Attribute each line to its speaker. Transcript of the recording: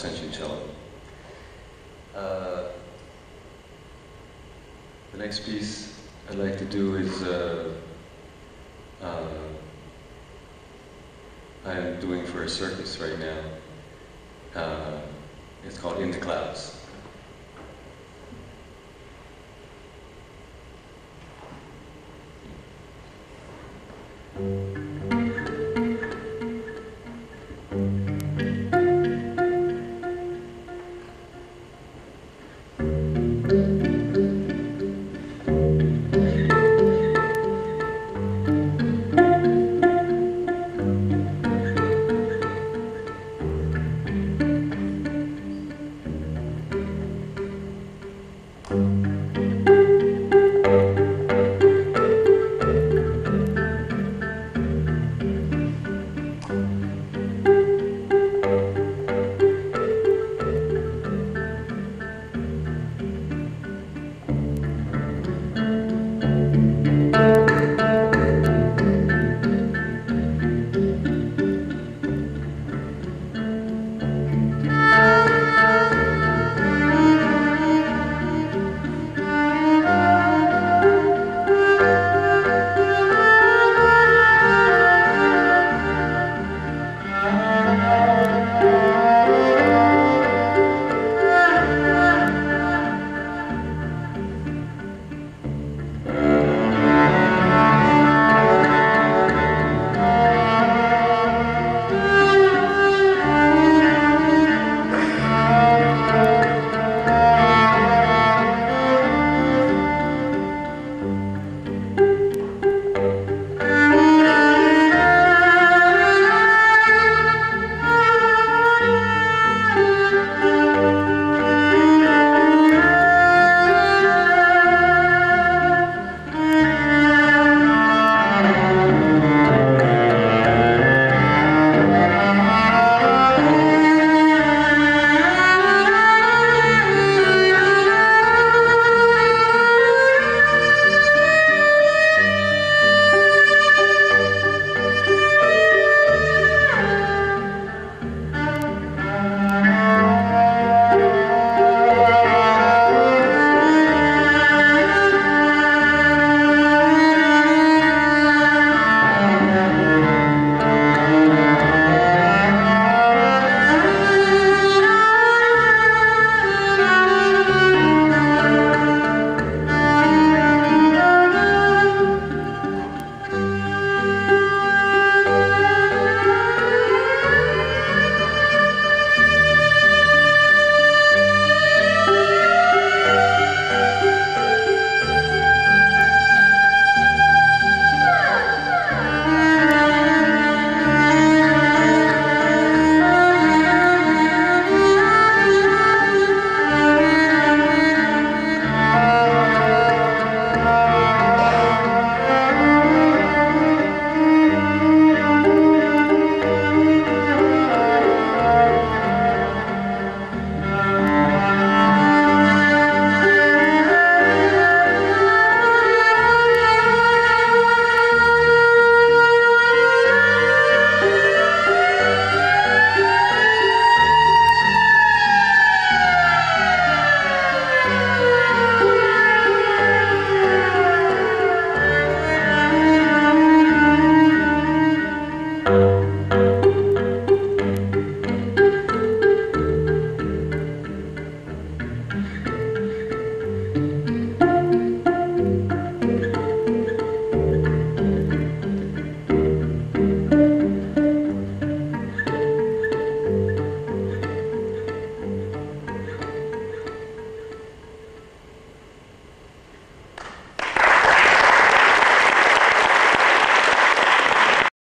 Speaker 1: Cello. Uh, the next piece I'd like to do is uh, uh, I'm doing for a circus right now. Uh, it's called In the Clouds.